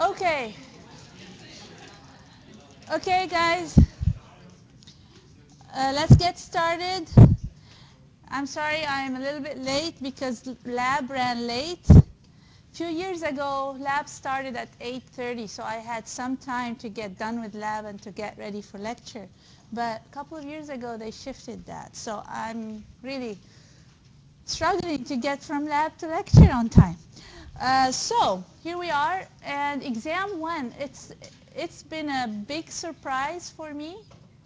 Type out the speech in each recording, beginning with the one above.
Okay. Okay, guys. Uh, let's get started. I'm sorry I'm a little bit late because lab ran late. A few years ago, lab started at 8.30, so I had some time to get done with lab and to get ready for lecture. But a couple of years ago, they shifted that. So I'm really struggling to get from lab to lecture on time. Uh, so here we are, and exam one, it's, it's been a big surprise for me.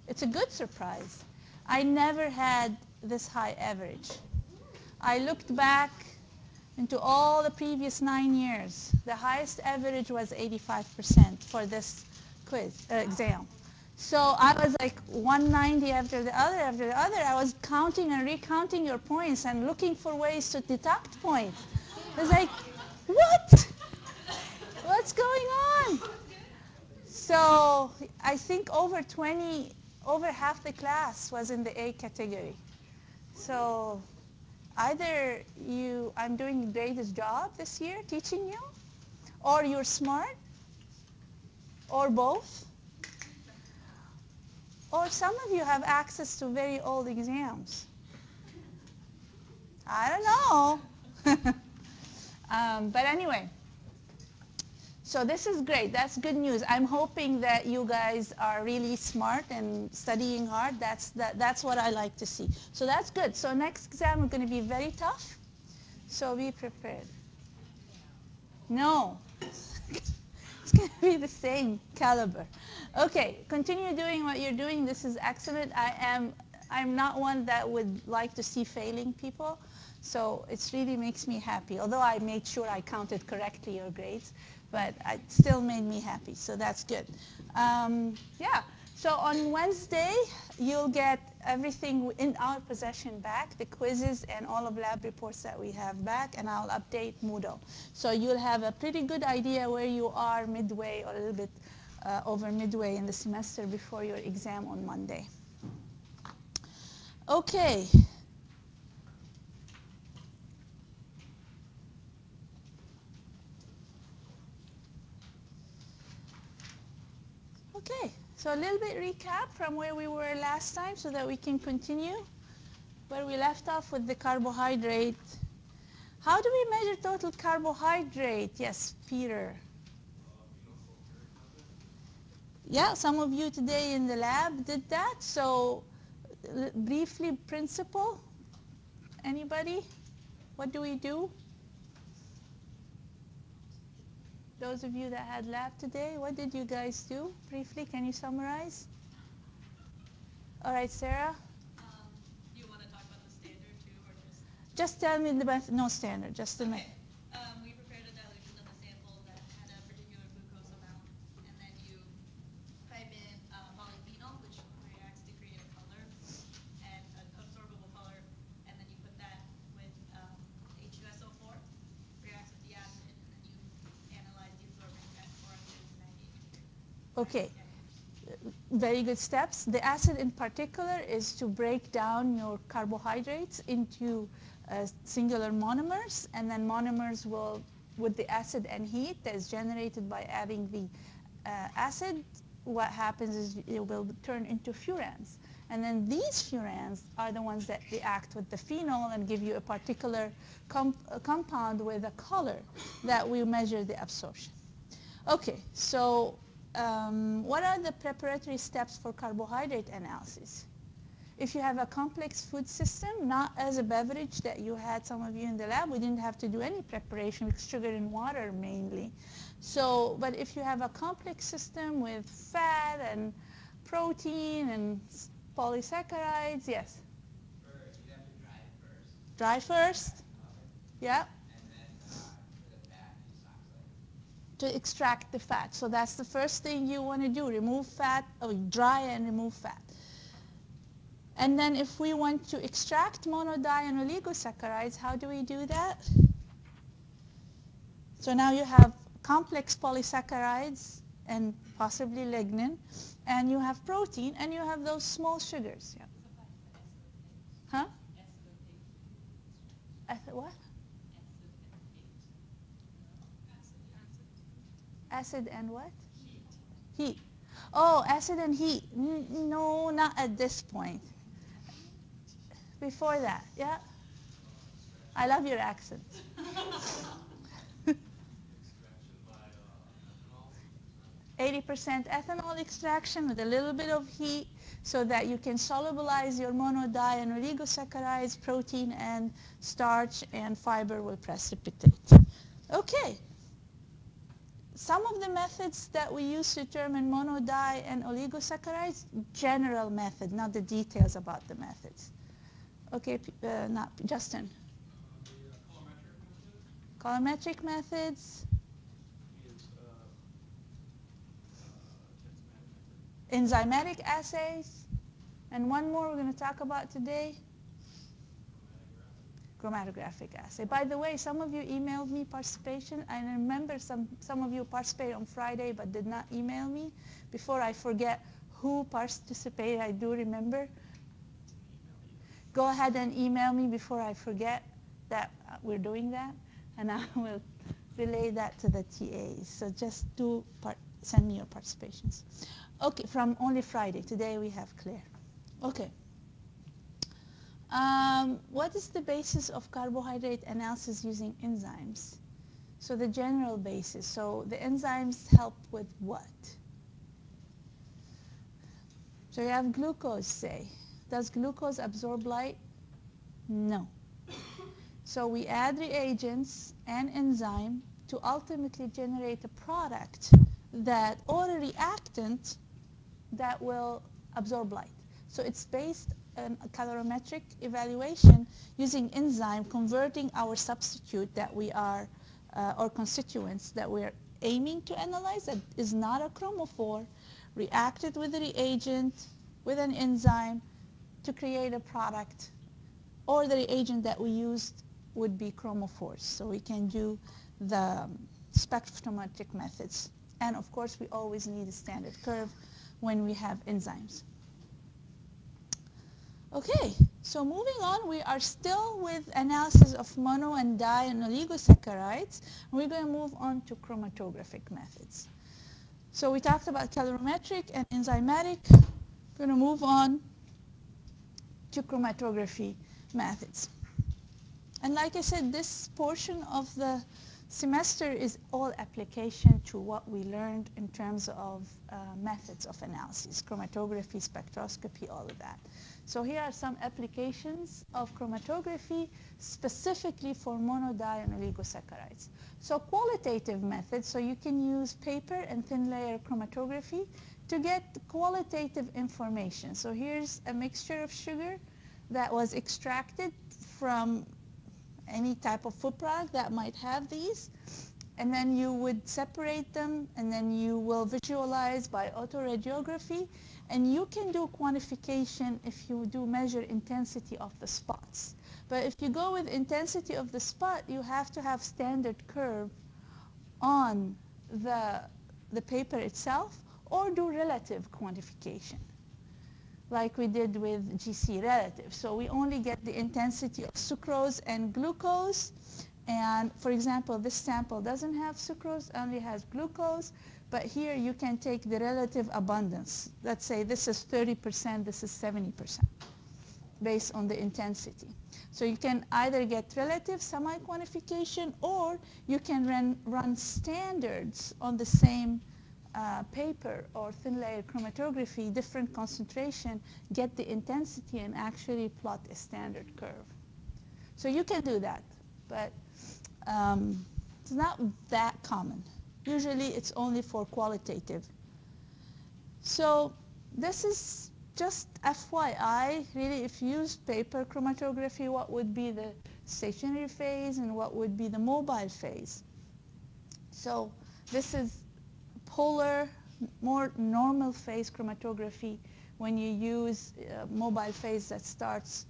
It's a good surprise. I never had this high average. I looked back into all the previous nine years. The highest average was 85% for this quiz uh, exam. So I was like 190 after the other after the other. I was counting and recounting your points and looking for ways to deduct points. It was like, what? What's going on? So I think over 20, over half the class was in the A category. So either you, I'm doing the greatest job this year teaching you, or you're smart, or both, or some of you have access to very old exams. I don't know. um, but anyway, so this is great. That's good news. I'm hoping that you guys are really smart and studying hard. That's, that, that's what I like to see. So that's good. So next exam is going to be very tough. So be prepared. No. it's going to be the same caliber. Okay, continue doing what you're doing. This is excellent. I am I'm not one that would like to see failing people. So it really makes me happy. Although I made sure I counted correctly your grades, but it still made me happy. So that's good. Um, yeah. So on Wednesday, you'll get everything in our possession back, the quizzes and all of lab reports that we have back, and I'll update Moodle. So you'll have a pretty good idea where you are midway or a little bit uh, over midway in the semester before your exam on Monday. Okay. Okay, so a little bit recap from where we were last time so that we can continue where we left off with the carbohydrate. How do we measure total carbohydrate? Yes, Peter. Yeah, some of you today in the lab did that. So briefly, principle. Anybody? What do we do? Those of you that had lab today, what did you guys do? Briefly, can you summarize? All right, Sarah? Um, you want to talk about the standard too, or just? Just tell me the best, no standard, just the Okay. Um, we prepared a dilution of the sample that had a particular glucose amount, and then you type in uh, polyphenol, which reacts to create a color, and an absorbable color, and then you put that with um, H2SO4, reacts with the acid, and then you analyze the absorbance at 498 degrees. Okay. Very good steps. The acid in particular is to break down your carbohydrates into uh, singular monomers, and then monomers will, with the acid and heat that is generated by adding the uh, acid, what happens is it will turn into furans. And then these furans are the ones that react with the phenol and give you a particular uh, compound with a color that we measure the absorption. Okay, so um, what are the preparatory steps for carbohydrate analysis? If you have a complex food system, not as a beverage that you had some of you in the lab, we didn't have to do any preparation with sugar and water mainly. So, but if you have a complex system with fat and protein and polysaccharides, yes? First, you have to dry first. Dry first, yeah, And then uh, for the fat, use oxalate. To extract the fat. So that's the first thing you want to do, remove fat, or dry and remove fat. And then if we want to extract monodienoligosaccharides, how do we do that? So now you have complex polysaccharides and possibly lignin, and you have protein, and you have those small sugars. Yeah. Huh? Eth- what? Acid and what? Heat. Oh, acid and heat. N- no, not at this point. Before that, yeah? I love your accent. 80% ethanol extraction with a little bit of heat so that you can solubilize your monodi and oligosaccharides, protein and starch and fiber will precipitate. Okay. Some of the methods that we use to determine monodi and oligosaccharides, general method, not the details about the methods. Okay, uh, not Justin. Colorimetric methods, enzymatic assays, and one more we're going to talk about today, chromatographic assay. By the way, some of you emailed me participation. I remember some, some of you participated on Friday but did not email me. Before I forget who participated, I do remember. Go ahead and email me before I forget that uh, we're doing that, and I will relay that to the TAs. So just do send me your participations. Okay, from only Friday. Today we have Claire. Okay. Um, what is the basis of carbohydrate analysis using enzymes? So the general basis. So the enzymes help with what? So you have glucose, say. Does glucose absorb light? No. So we add reagents and enzyme to ultimately generate a product that, or a reactant that will absorb light. So it's based a colorimetric evaluation using enzyme converting our substitute that we are, uh, or constituents that we're aiming to analyze that is not a chromophore, reacted with a reagent, with an enzyme to create a product or the reagent that we used would be chromophores. So we can do the um, spectrophotometric methods. And of course, we always need a standard curve when we have enzymes. Okay, so moving on, we are still with analysis of mono and di and oligosaccharides. We're going to move on to chromatographic methods. So we talked about colorimetric and enzymatic. We're going to move on to chromatography methods. And like I said, this portion of the semester is all application to what we learned in terms of uh, methods of analysis, chromatography, spectroscopy, all of that. So here are some applications of chromatography specifically for monodi and oligosaccharides. So qualitative methods, so you can use paper and thin layer chromatography to get qualitative information. So here's a mixture of sugar that was extracted from any type of food product that might have these. And then you would separate them and then you will visualize by autoradiography. And you can do quantification if you do measure intensity of the spots. But if you go with intensity of the spot, you have to have standard curve on the, the paper itself or do relative quantification like we did with GC relative. So we only get the intensity of sucrose and glucose. And for example, this sample doesn't have sucrose, only has glucose. But here you can take the relative abundance. Let's say this is 30%, this is 70% based on the intensity. So you can either get relative semi-quantification or you can run, run standards on the same uh, paper or thin layer chromatography, different concentration, get the intensity and actually plot a standard curve. So you can do that, but um, it's not that common. Usually it's only for qualitative. So this is just FYI, really if you use paper chromatography, what would be the stationary phase and what would be the mobile phase. So this is polar, more normal phase chromatography when you use uh, mobile phase that starts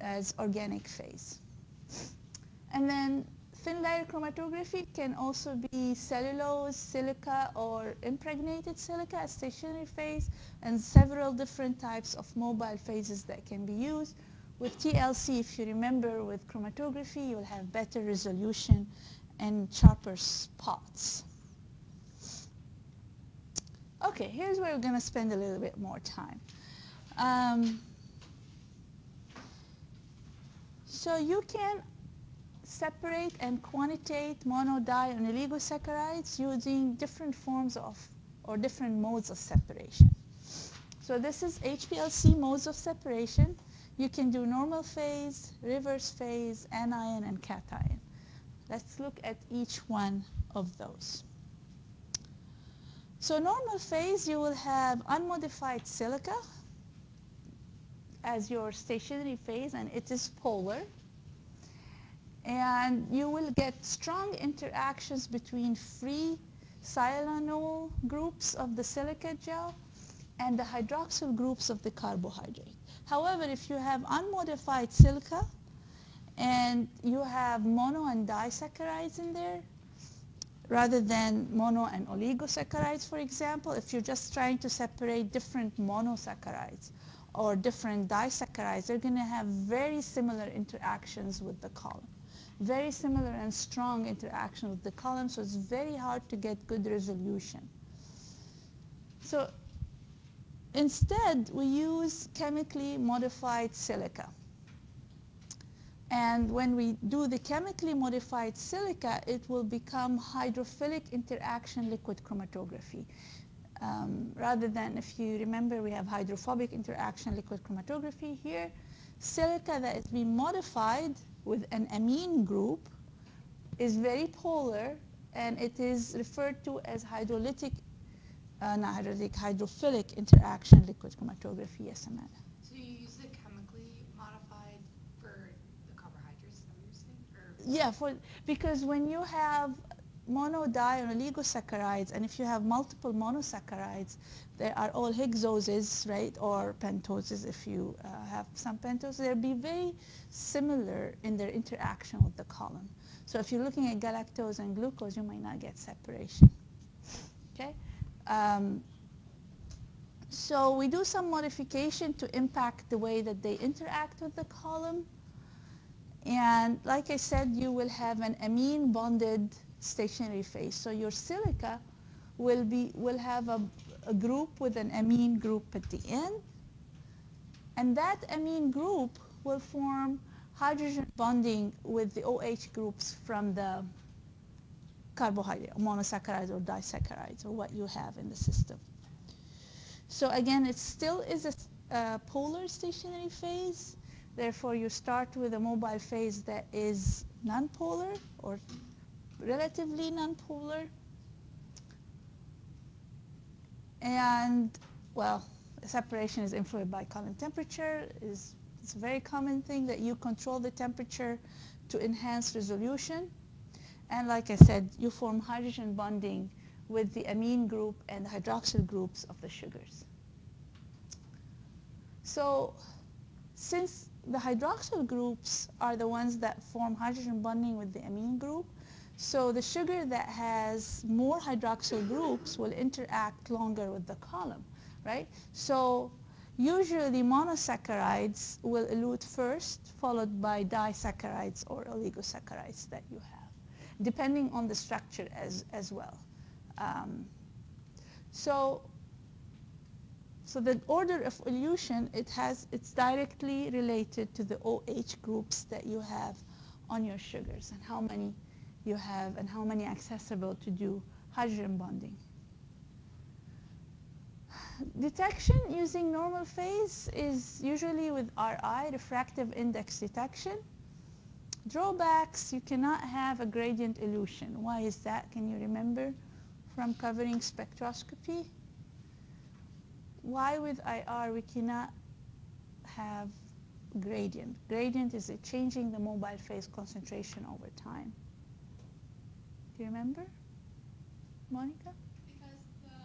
as organic phase. And then thin layer chromatography can also be cellulose, silica, or impregnated silica as stationary phase, and several different types of mobile phases that can be used. With TLC, if you remember, with chromatography, you'll have better resolution and sharper spots. Okay, here's where we're going to spend a little bit more time. Um, so you can separate and quantitate mono, and oligosaccharides using different forms of or different modes of separation. So this is HPLC modes of separation. You can do normal phase, reverse phase, anion, and cation. Let's look at each one of those. So normal phase, you will have unmodified silica as your stationary phase, and it is polar. And you will get strong interactions between free silanol groups of the silica gel and the hydroxyl groups of the carbohydrate. However, if you have unmodified silica and you have mono and disaccharides in there, rather than mono and oligosaccharides, for example, if you're just trying to separate different monosaccharides or different disaccharides, they're going to have very similar interactions with the column. Very similar and strong interaction with the column, so it's very hard to get good resolution. So instead, we use chemically modified silica. And when we do the chemically modified silica, it will become hydrophilic interaction liquid chromatography. Um, rather than, if you remember, we have hydrophobic interaction liquid chromatography here. Silica that is being modified with an amine group is very polar and it is referred to as hydrolytic, uh, not hydrolytic, hydrophilic interaction liquid chromatography, yes, Amanda. So you use it chemically modified for the carbohydrates, that you're saying? Or Yeah, for, because when you have mono, di, and oligosaccharides, and if you have multiple monosaccharides, they are all hexoses, right, or pentoses if you uh, have some pentoses. They'll be very similar in their interaction with the column. So if you're looking at galactose and glucose, you might not get separation. Okay? Um, so we do some modification to impact the way that they interact with the column. And like I said, you will have an amine bonded stationary phase. So your silica will be will have a, a group with an amine group at the end. And that amine group will form hydrogen bonding with the OH groups from the carbohydrate, monosaccharides or disaccharides, or what you have in the system. So again, it still is a polar stationary phase. Therefore, you start with a mobile phase that is nonpolar or relatively nonpolar. And, well, separation is influenced by column temperature. Is It's a very common thing that you control the temperature to enhance resolution. And like I said, you form hydrogen bonding with the amine group and the hydroxyl groups of the sugars. So since the hydroxyl groups are the ones that form hydrogen bonding with the amine group, so the sugar that has more hydroxyl groups will interact longer with the column, right? So usually monosaccharides will elute first, followed by disaccharides or oligosaccharides that you have, depending on the structure as, as well. Um, so, so the order of elution, it has, it's directly related to the OH groups that you have on your sugars and how many you have and how many accessible to do hydrogen bonding. Detection using normal phase is usually with RI, refractive index detection. Drawbacks, you cannot have a gradient elution. Why is that? Can you remember from covering spectroscopy? Why with IR we cannot have gradient? Gradient is changing the mobile phase concentration over time. Do you remember, Monica? Because the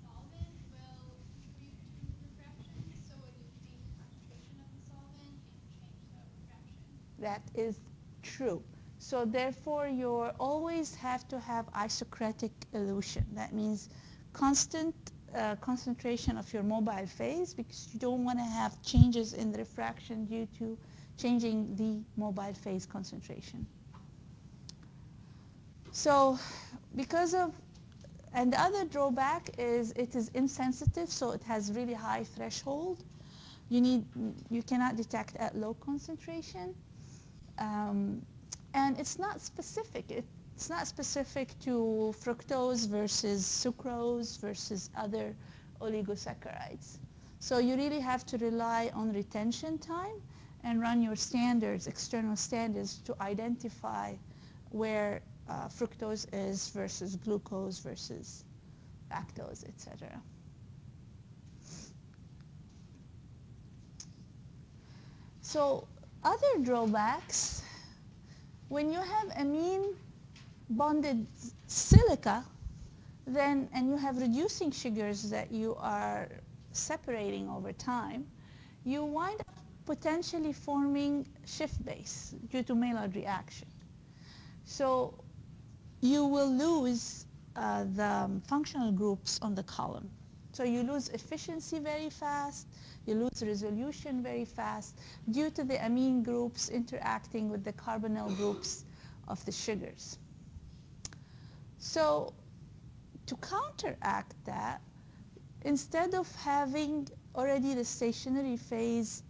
solvent will contribute to refraction, so when you change the concentration of the solvent, it can change the refraction. That is true. So therefore, you always have to have isocratic elution. That means constant uh, concentration of your mobile phase because you don't want to have changes in the refraction due to changing the mobile phase concentration. So because of and the other drawback is it is insensitive, so it has really high threshold. You need, you cannot detect at low concentration. Um, and it's not specific. It's not specific to fructose versus sucrose versus other oligosaccharides. So you really have to rely on retention time and run your standards, external standards, to identify where uh, fructose is versus glucose versus lactose, etc. So other drawbacks, when you have amine bonded silica, then and you have reducing sugars that you are separating over time, you wind up potentially forming Schiff base due to Maillard reaction. So you will lose uh, the functional groups on the column. So you lose efficiency very fast, you lose resolution very fast due to the amine groups interacting with the carbonyl groups of the sugars. So to counteract that, instead of having already the stationary phase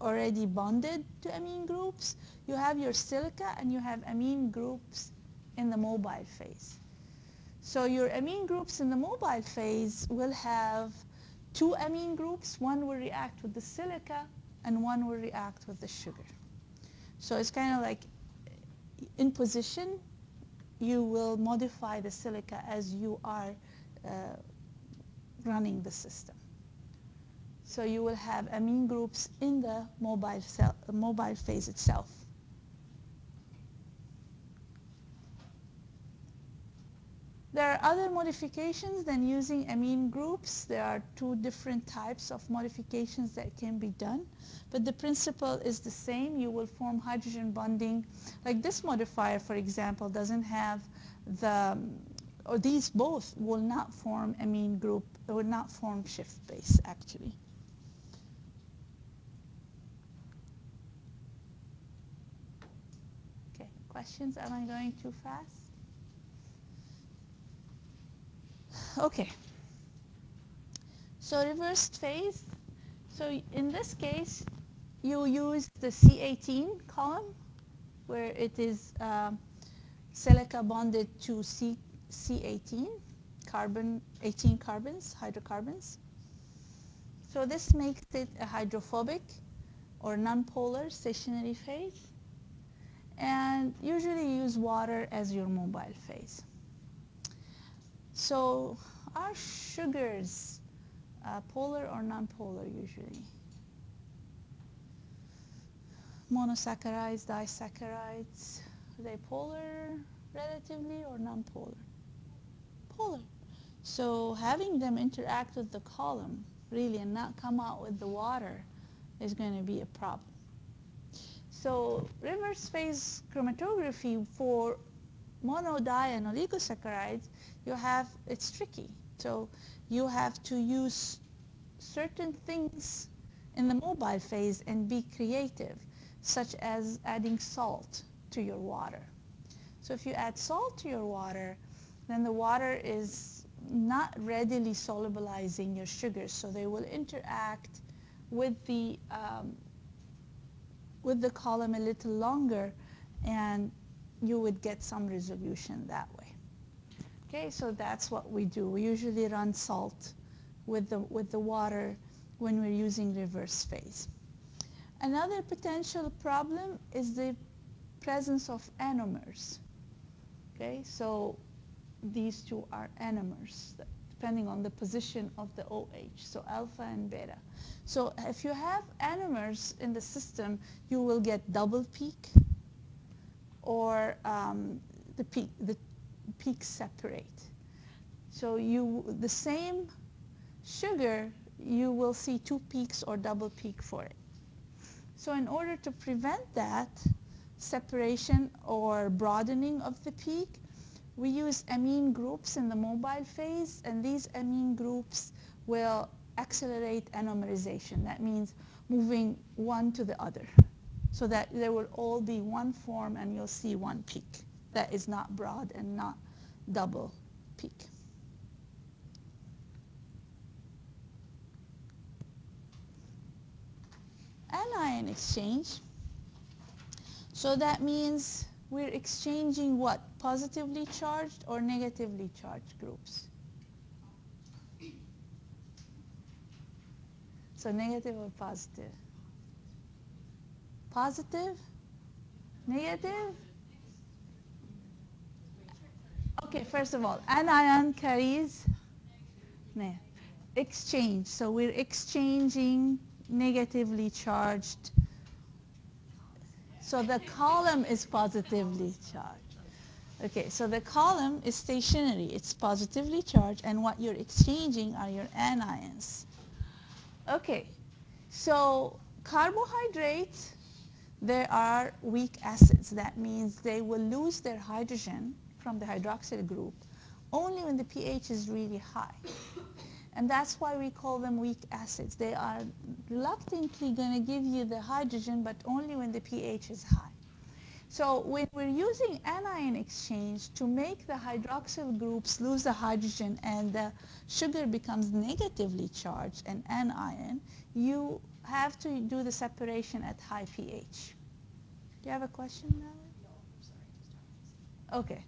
already bonded to amine groups, you have your silica and you have amine groups in the mobile phase. So your amine groups in the mobile phase will have two amine groups. One will react with the silica and one will react with the sugar. So it's kind of like in position, you will modify the silica as you are uh, running the system. So you will have amine groups in the mobile, cell, mobile phase itself. There are other modifications than using amine groups. There are two different types of modifications that can be done, but the principle is the same. You will form hydrogen bonding. Like this modifier, for example, doesn't have the, or these both will not form amine group, will not form Schiff base actually. Okay, questions? Am I going too fast? Okay. So reversed phase. So in this case, you use the C18 column where it is uh, silica bonded to C, C18, carbon, 18 carbons, hydrocarbons. So this makes it a hydrophobic or nonpolar stationary phase. And usually use water as your mobile phase. So are sugars uh, polar or nonpolar usually? Monosaccharides, disaccharides, are they polar relatively or nonpolar? Polar. So having them interact with the column really and not come out with the water is going to be a problem. So reverse phase chromatography for monodi and oligosaccharides you have, it's tricky. So you have to use certain things in the mobile phase and be creative, such as adding salt to your water. So if you add salt to your water, then the water is not readily solubilizing your sugars, so they will interact with the um, with the column a little longer, and you would get some resolution that way. Okay, so that's what we do. We usually run salt with the, with the water when we're using reverse phase. Another potential problem is the presence of anomers. Okay, so these two are anomers depending on the position of the OH, so alpha and beta. So if you have anomers in the system, you will get double peak or um, the peak, the peaks separate. So you, the same sugar, you will see two peaks or double peak for it. So in order to prevent that separation or broadening of the peak, we use amine groups in the mobile phase, and these amine groups will accelerate anomerization. That means moving one to the other, so that they will all be one form and you'll see one peak that is not broad and not double peak. Anion exchange. So that means we're exchanging what? Positively charged or negatively charged groups? So negative or positive? Positive? Negative? Okay, first of all, anion carries exchange. So we're exchanging negatively charged. So the column is positively charged. Okay, so the column is stationary. It's positively charged, and what you're exchanging are your anions. Okay, so carbohydrates, there are weak acids. That means they will lose their hydrogen from the hydroxyl group only when the pH is really high. And that's why we call them weak acids. They are reluctantly going to give you the hydrogen, but only when the pH is high. So when we're using anion exchange to make the hydroxyl groups lose the hydrogen and the sugar becomes negatively charged, an anion, you have to do the separation at high pH. Do you have a question, Natalie? No, I'm sorry. Okay.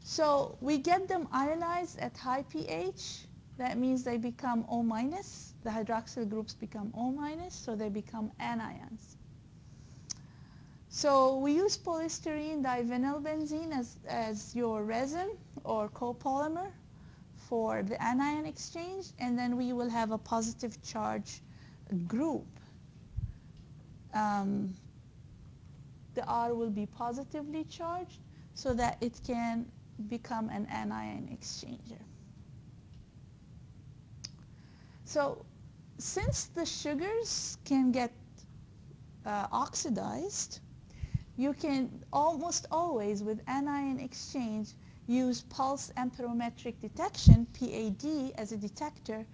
So we get them ionized at high pH. That means they become O minus. The hydroxyl groups become O minus, so they become anions. So we use polystyrene divinylbenzene as, as your resin or copolymer for the anion exchange, and then we will have a positive charge group. Um, the R will be positively charged so that it can become an anion exchanger. So since the sugars can get uh, oxidized, you can almost always with anion exchange use pulse amperometric detection, PAD, as a detector,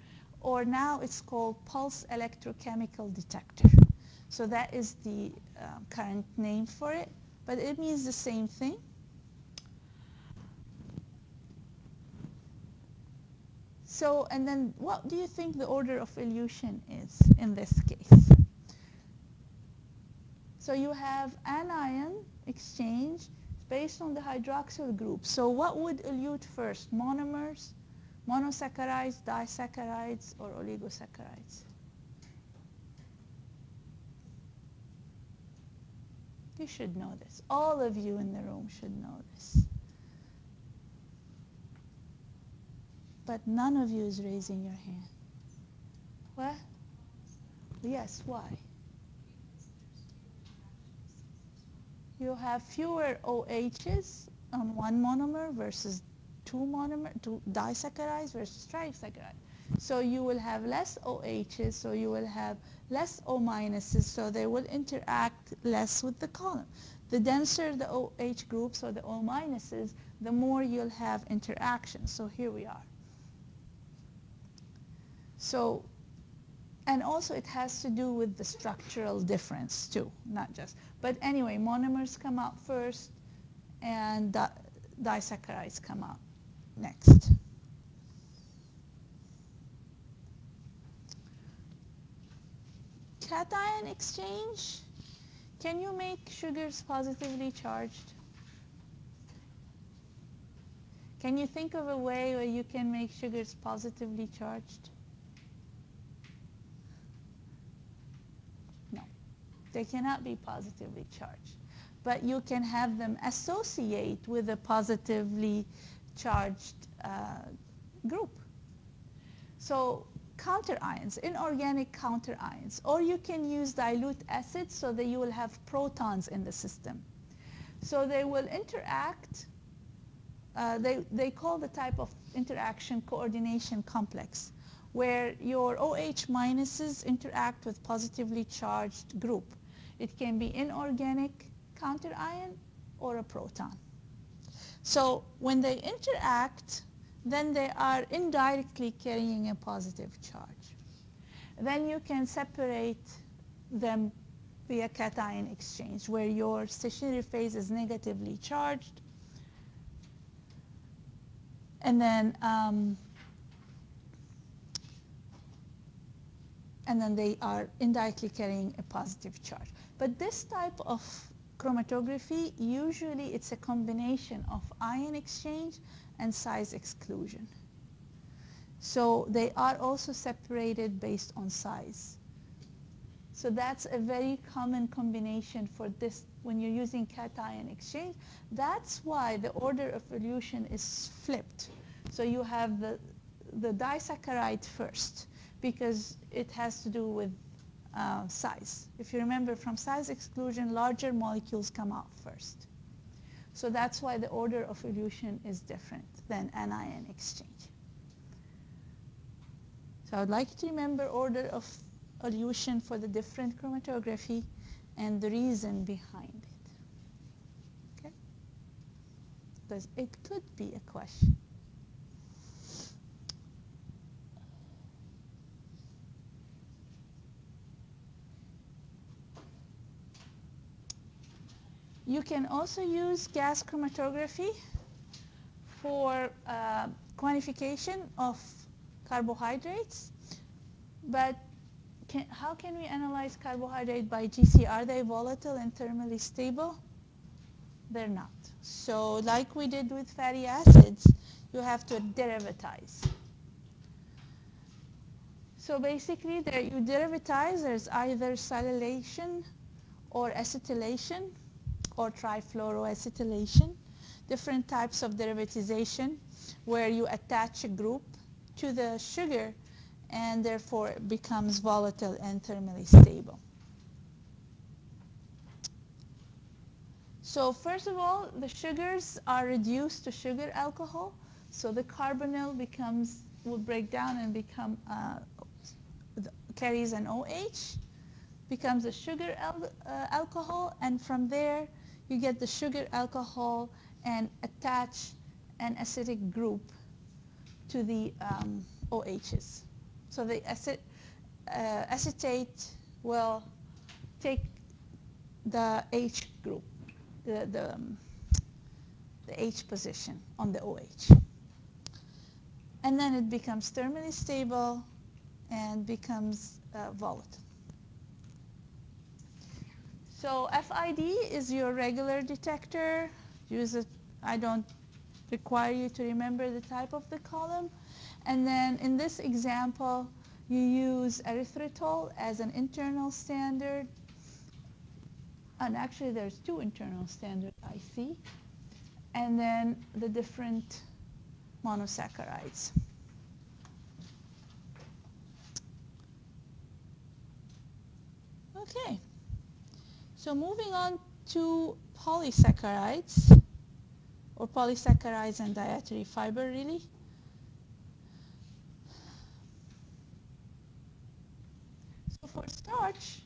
or now it's called pulse electrochemical detector. So that is the uh, current name for it, but it means the same thing. So, and then what do you think the order of elution is in this case? So you have anion exchange based on the hydroxyl group. So what would elute first? Monomers, monosaccharides, disaccharides, or oligosaccharides? You should know this. All of you in the room should know this. But none of you is raising your hand. What? Yes, why? You have fewer OHs on one monomer versus two monomer, two disaccharides versus trisaccharides. So you will have less OHs, so you will have less O minuses, so they will interact less with the column. The denser the OH groups or the O minuses, the more you'll have interaction. So here we are. So, and also it has to do with the structural difference too, not just. But anyway, monomers come out first and di- disaccharides come out next. Cation exchange. Can you make sugars positively charged? Can you think of a way where you can make sugars positively charged? No, they cannot be positively charged. But you can have them associate with a positively charged uh, group. So counterions, inorganic counterions, or you can use dilute acids so that you will have protons in the system. So they will interact, uh, they, they call the type of interaction coordination complex, where your OH minuses interact with positively charged group. It can be inorganic counterion or a proton. So when they interact, then they are indirectly carrying a positive charge. Then you can separate them via cation exchange, where your stationary phase is negatively charged. And then um, and then they are indirectly carrying a positive charge. But this type of chromatography, usually it's a combination of ion exchange and size exclusion. So they are also separated based on size. So that's a very common combination for this when you're using cation exchange. That's why the order of elution is flipped. So you have the, the disaccharide first because it has to do with uh, size. If you remember from size exclusion, larger molecules come out first. So that's why the order of elution is different than anion exchange. So I'd like you to remember order of elution for the different chromatography and the reason behind it. Okay? Because it could be a question. You can also use gas chromatography for uh, quantification of carbohydrates. But can, how can we analyze carbohydrate by GC? Are they volatile and thermally stable? They're not. So like we did with fatty acids, you have to derivatize. So basically, there you derivatize. There's either silylation or acetylation or trifluoroacetylation, different types of derivatization where you attach a group to the sugar and therefore it becomes volatile and thermally stable. So first of all, the sugars are reduced to sugar alcohol. So the carbonyl becomes, will break down and become, uh, carries an OH, becomes a sugar al uh, alcohol, and from there you get the sugar alcohol and attach an acidic group to the um, OHs. So the uh, acetate will take the H group, the, the, um, the H position on the OH. And then it becomes thermally stable and becomes uh, volatile. So FID is your regular detector. Use it. I don't require you to remember the type of the column. And then in this example, you use erythritol as an internal standard. And actually, there's two internal standard I see. And then the different monosaccharides. Okay. So moving on to polysaccharides, or polysaccharides and dietary fiber really. So for starch,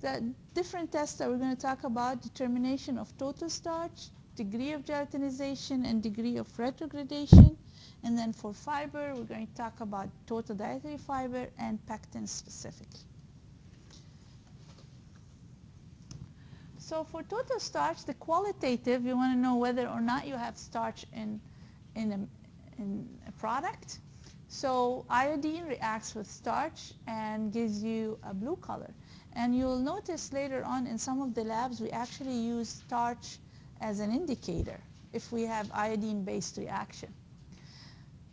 the different tests that we're going to talk about, determination of total starch, degree of gelatinization, and degree of retrogradation. And then for fiber, we're going to talk about total dietary fiber and pectin specifically. So for total starch, the qualitative, you want to know whether or not you have starch in, in, a, in a product. So iodine reacts with starch and gives you a blue color. And you'll notice later on in some of the labs, we actually use starch as an indicator if we have iodine-based reaction.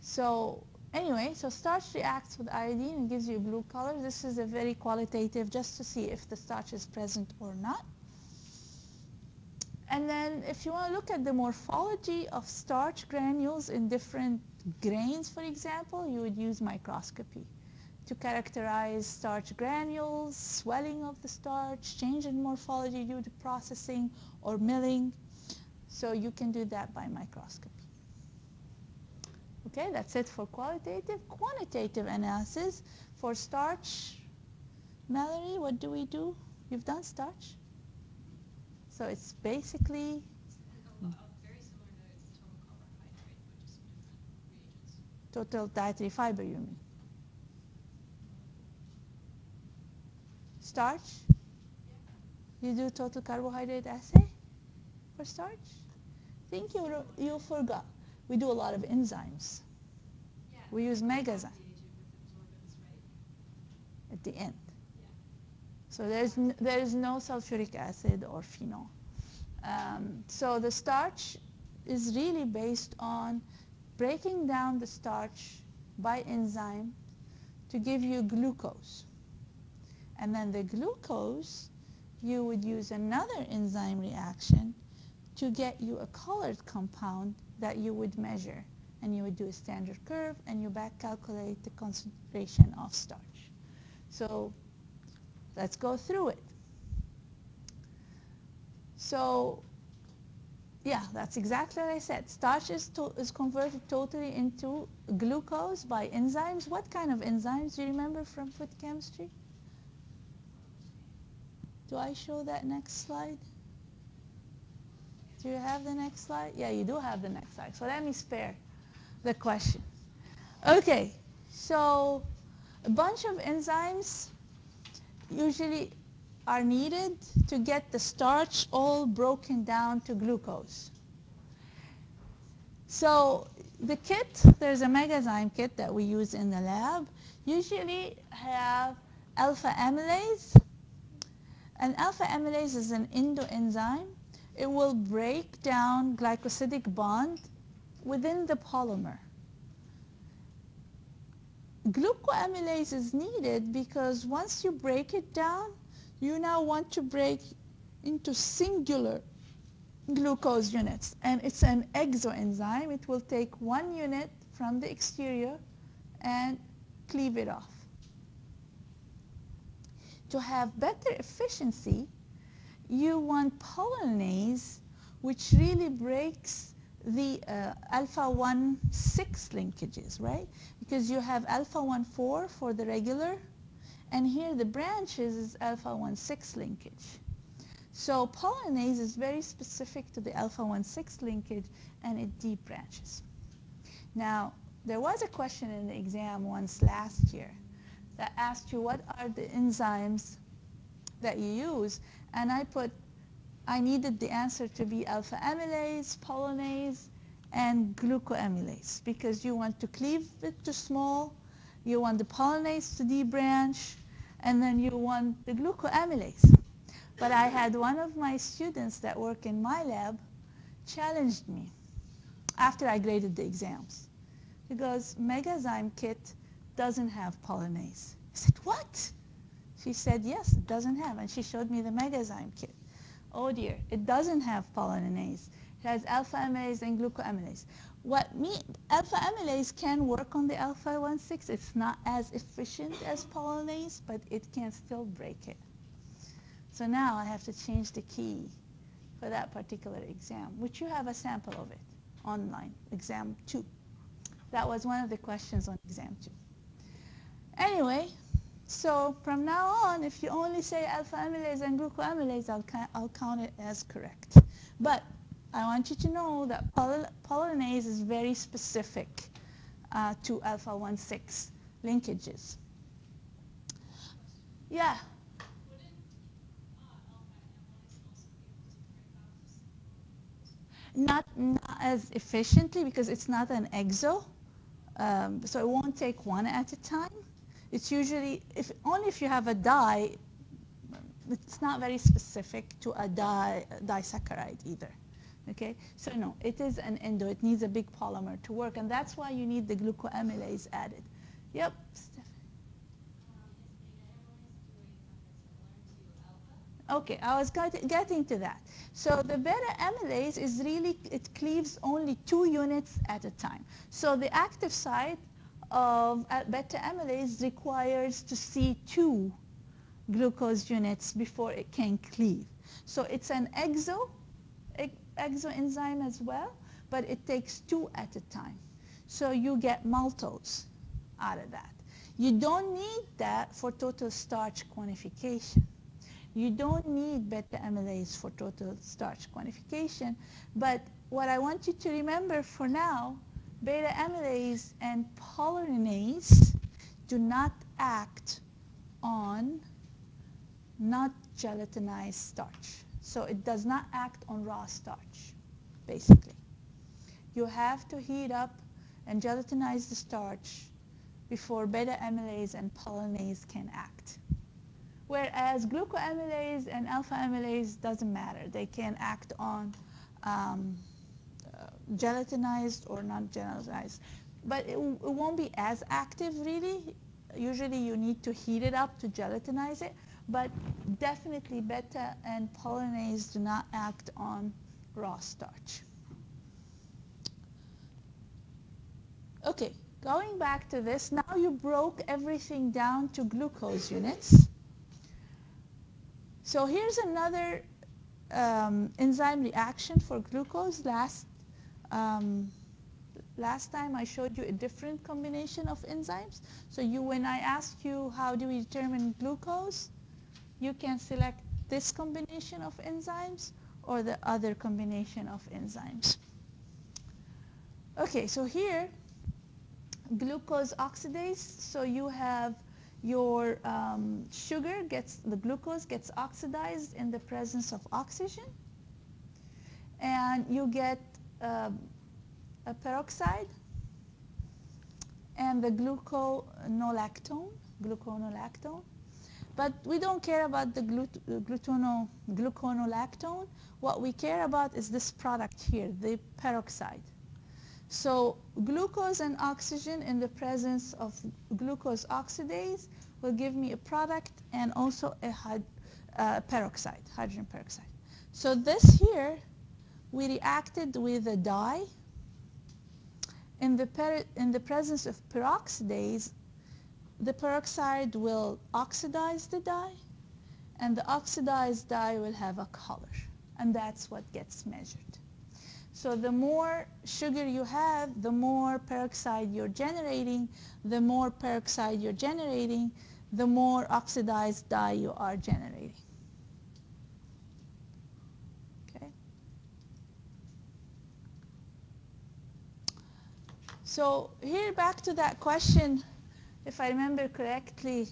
So anyway, so starch reacts with iodine and gives you a blue color. This is a very qualitative just to see if the starch is present or not. And then if you want to look at the morphology of starch granules in different grains, for example, you would use microscopy to characterize starch granules, swelling of the starch, change in morphology due to processing or milling. So you can do that by microscopy. Okay, that's it for qualitative. Quantitative analysis for starch. Mallory, what do we do? You've done starch? So it's basically Very similar to its total carbohydrate, but just some different reagents. total dietary fiber, you mean? Starch? You do total carbohydrate assay for starch? I think you, you forgot. We do a lot of enzymes. Yeah. We use Megazyme. Reagent with absorbance, right? A the end. So there's, there is no sulfuric acid or phenol. Um, so the starch is really based on breaking down the starch by enzyme to give you glucose. And then the glucose, you would use another enzyme reaction to get you a colored compound that you would measure. And you would do a standard curve and you back calculate the concentration of starch. So let's go through it. So yeah, that's exactly what I said. Starch is, to- is converted totally into glucose by enzymes. What kind of enzymes do you remember from food chemistry? Do I show that next slide? Do you have the next slide? Yeah, you do have the next slide. So let me spare the question. Okay, so a bunch of enzymes usually are needed to get the starch all broken down to glucose. So the kit, there's a Megazyme kit that we use in the lab, usually have alpha amylase. And alpha amylase is an endoenzyme. It will break down glycosidic bond within the polymer. Glucoamylase is needed because once you break it down, you now want to break into singular glucose units. And it's an exoenzyme. It will take one unit from the exterior and cleave it off. To have better efficiency, you want pullulanase, which really breaks the uh, alpha 1 6 linkages, right? Because you have alpha 1 4 for the regular, and here the branches is alpha 1 6 linkage. So pullulanase is very specific to the alpha 1 6 linkage, and it debranches. Now, there was a question in the exam once last year that asked you what are the enzymes that you use, and I put I needed the answer to be alpha amylase, pullulanase, and glucoamylase because you want to cleave it to small, you want the pullulanase to debranch, and then you want the glucoamylase. But I had one of my students that work in my lab challenged me after I graded the exams. He goes, Megazyme kit doesn't have pullulanase. I said, what? She said, yes, it doesn't have. And she showed me the Megazyme kit. Oh dear, it doesn't have pullulanase. Has alpha amylase and glucoamylase. What me, alpha amylase can work on the alpha 1,6. It's not as efficient as pullulanase, but it can still break it. So now I have to change the key for that particular exam, which you have a sample of it online, exam two. That was one of the questions on exam two. Anyway, so from now on, if you only say alpha amylase and glucoamylase, I'll, I'll count it as correct. But I want you to know that poly- pullulanase is very specific uh, to alpha 1,6 linkages. Yeah, not, not as efficiently because it's not an exo. Um, so it won't take one at a time. It's usually, if only if you have a dye, it's not very specific to a dye, disaccharide either. Okay, so no, it is an endo. It needs a big polymer to work, and that's why you need the glucoamylase added. Yep. Okay, I was get- getting to that. So the beta amylase is really, it cleaves only two units at a time. So the active site of uh, beta amylase requires to see two glucose units before it can cleave. So it's an exo, ex- exoenzyme as well, but it takes two at a time. So you get maltose out of that. You don't need that for total starch quantification. You don't need beta amylase for total starch quantification, but what I want you to remember for now, beta amylase and pullulanase do not act on not gelatinized starch. So it does not act on raw starch, basically. You have to heat up and gelatinize the starch before beta amylase and pullulanase can act. Whereas glucoamylase and alpha amylase doesn't matter. They can act on um, uh, gelatinized or not gelatinized. But it, it won't be as active really. Usually you need to heat it up to gelatinize it. But definitely beta and pullulanase do not act on raw starch. Okay, going back to this, now you broke everything down to glucose units. So here's another um, enzyme reaction for glucose. Last, um, last time I showed you a different combination of enzymes. So you, when I asked you how do we determine glucose, you can select this combination of enzymes or the other combination of enzymes. Okay, so here, glucose oxidase, so you have your um, sugar gets, the glucose gets oxidized in the presence of oxygen, and you get uh, a peroxide and the gluconolactone, gluconolactone. But we don't care about the glut- glutono, gluconolactone. What we care about is this product here, the peroxide. So glucose and oxygen in the presence of glucose oxidase will give me a product and also a hyd- uh, peroxide, hydrogen peroxide. So this here, we reacted with a dye. In the, in the presence of peroxidase, the peroxide will oxidize the dye, and the oxidized dye will have a color, and that's what gets measured. So the more sugar you have, the more peroxide you're generating. The more peroxide you're generating, the more oxidized dye you are generating. Okay. So here back to that question, if I remember correctly,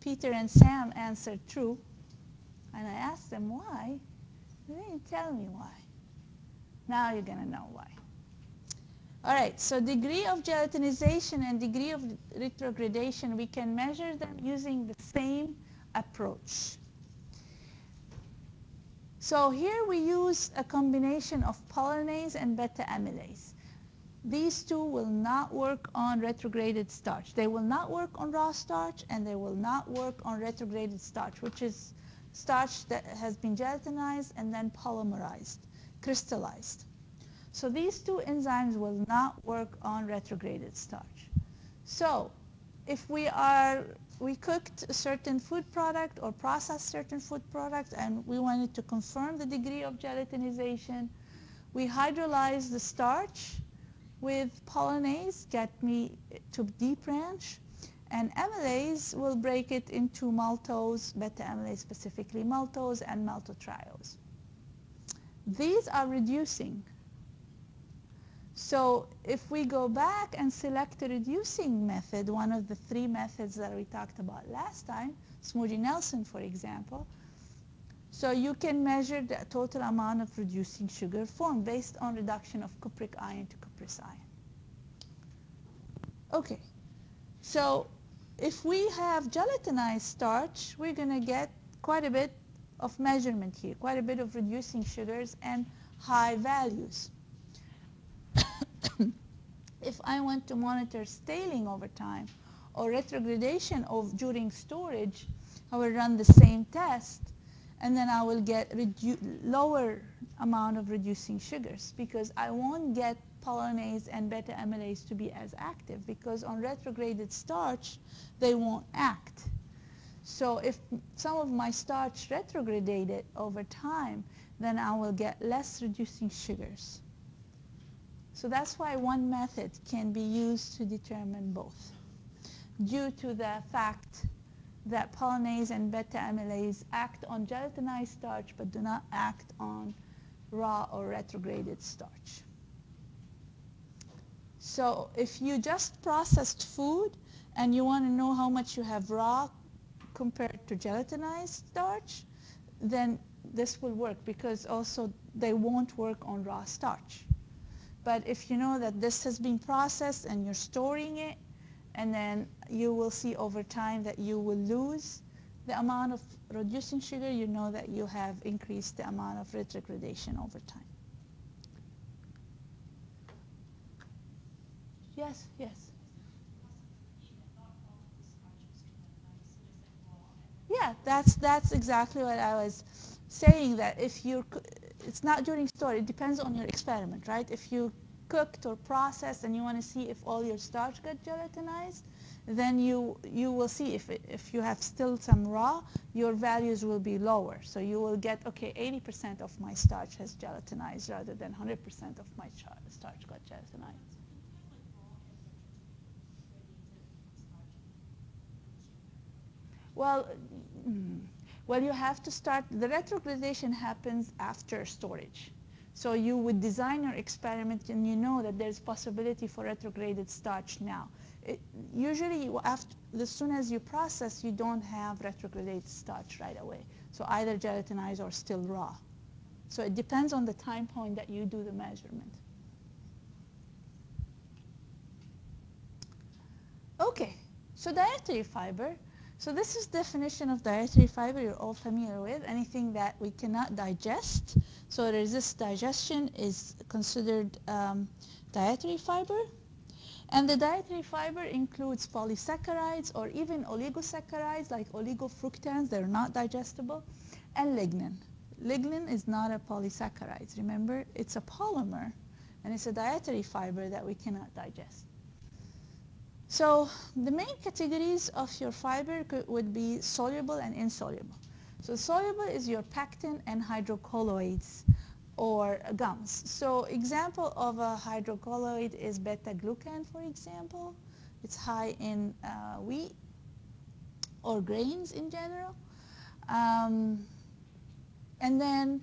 Peter and Sam answered true. And I asked them why. They didn't tell me why. Now you're going to know why. All right, so degree of gelatinization and degree of retrogradation, we can measure them using the same approach. So here we use a combination of pullulanase and beta amylase. These two will not work on retrograded starch. They will not work on raw starch and they will not work on retrograded starch, which is starch that has been gelatinized and then polymerized crystallized. So these two enzymes will not work on retrograded starch. So if we are we cooked a certain food product or processed certain food product and we wanted to confirm the degree of gelatinization, we hydrolyze the starch with pullulanase, get me to debranch, and amylase will break it into maltose, beta amylase specifically maltose, and maltotriose. These are reducing. So if we go back and select a reducing method, one of the three methods that we talked about last time, Somogyi-Nelson, for example, so you can measure the total amount of reducing sugar formed based on reduction of cupric ion to cuprous ion. Okay, so if we have gelatinized starch, we're going to get quite a bit of measurement here, quite a bit of reducing sugars and high values. if I want to monitor staling over time or retrogradation of, during storage, I will run the same test and then I will get lower amount of reducing sugars because I won't get pullulanase and beta amylase to be as active because on retrograded starch they won't act. So if some of my starch retrograded over time, then I will get less reducing sugars. So that's why one method can be used to determine both due to the fact that pullulanase and beta amylase act on gelatinized starch but do not act on raw or retrograded starch. So if you just processed food and you want to know how much you have raw compared to gelatinized starch, then this will work because also they won't work on raw starch. But if you know that this has been processed and you're storing it and then you will see over time that you will lose the amount of reducing sugar, you know that you have increased the amount of retrogradation over time. Yes, yes. Yeah, that's that's exactly what I was saying. That if you, it's not during storage. It depends on your experiment, right? If you cooked or processed and you want to see if all your starch got gelatinized, then you you will see if it, if you have still some raw, your values will be lower. So you will get okay, 80% of my starch has gelatinized rather than 100% of my starch got gelatinized. Well, mm, well, you have to start, the retrogradation happens after storage. So you would design your experiment and you know that there's possibility for retrograded starch now. It, usually, after, as soon as you process, you don't have retrograded starch right away. So either gelatinized or still raw. So it depends on the time point that you do the measurement. Okay, so dietary fiber. So this is definition of dietary fiber you're all familiar with. Anything that we cannot digest. So resist digestion is considered um, dietary fiber. And the dietary fiber includes polysaccharides or even oligosaccharides like oligofructans. They're not digestible. And lignin. Lignin is not a polysaccharide. Remember, it's a polymer. And it's a dietary fiber that we cannot digest. So the main categories of your fiber could, would be soluble and insoluble. So soluble is your pectin and hydrocolloids or gums. So example of a hydrocolloid is beta-glucan, for example. It's high in uh, wheat or grains in general. Um, and then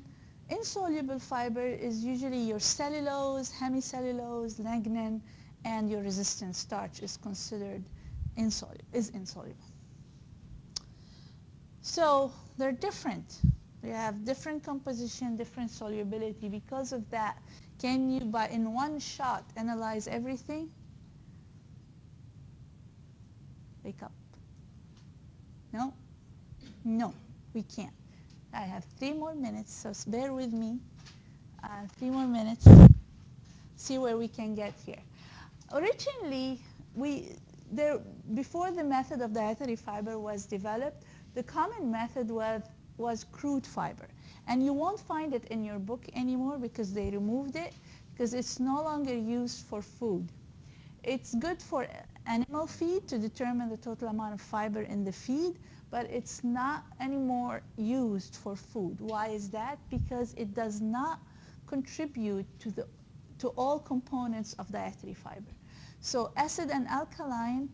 insoluble fiber is usually your cellulose, hemicellulose, lignin, and your resistant starch is considered insoluble, is insoluble. So they're different. They have different composition, different solubility. Because of that, can you, by in one shot, analyze everything? Wake up. No? No, we can't. I have three more minutes, so bear with me. Uh, three more minutes. See where we can get here originally, we, there, before the method of dietary fiber was developed, the common method was, was crude fiber. And you won't find it in your book anymore because they removed it because it's no longer used for food. It's good for animal feed to determine the total amount of fiber in the feed, but it's not anymore used for food. Why is that? Because it does not contribute to, the, to all components of dietary fiber. So acid and alkaline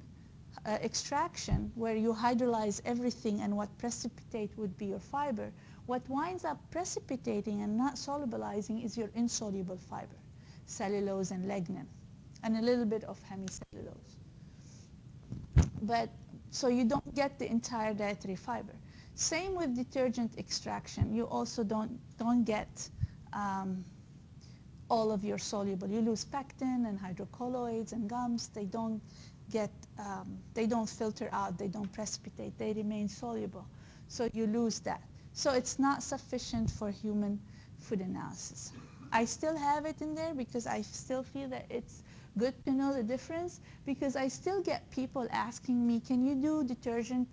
uh, extraction, where you hydrolyze everything and what precipitate would be your fiber, what winds up precipitating and not solubilizing is your insoluble fiber, cellulose and lignin, and a little bit of hemicellulose. But so you don't get the entire dietary fiber. Same with detergent extraction. You also don't don't get um, all of your soluble. You lose pectin and hydrocolloids and gums. They don't get, um, they don't filter out. They don't precipitate. They remain soluble. So you lose that. So it's not sufficient for human food analysis. I still have it in there because I still feel that it's good to know the difference because I still get people asking me, can you do detergent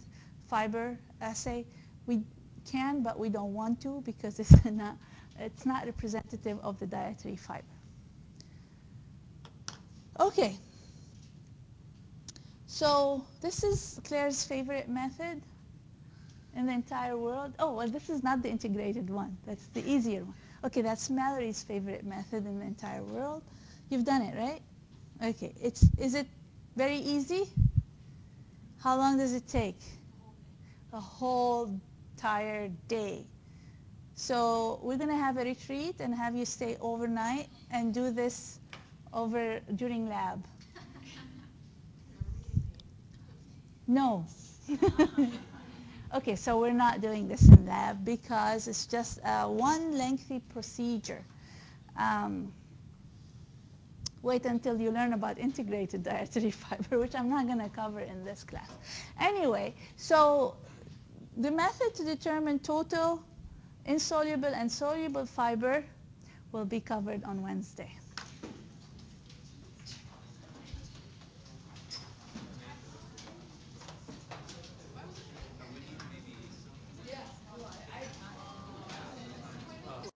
fiber assay? We can, but we don't want to because it's not it's not representative of the dietary fiber. Okay. So this is Claire's favorite method in the entire world. Oh, well, this is not the integrated one. That's the easier one. Okay, that's Mallory's favorite method in the entire world. You've done it, right? Okay. It's, is it very easy? How long does it take? A whole entire day. So we're going to have a retreat and have you stay overnight and do this over during lab. No. okay, so we're not doing this in lab because it's just uh, one lengthy procedure. Um, wait until you learn about integrated dietary fiber, which I'm not going to cover in this class. Anyway, so the method to determine total insoluble and soluble fiber will be covered on Wednesday.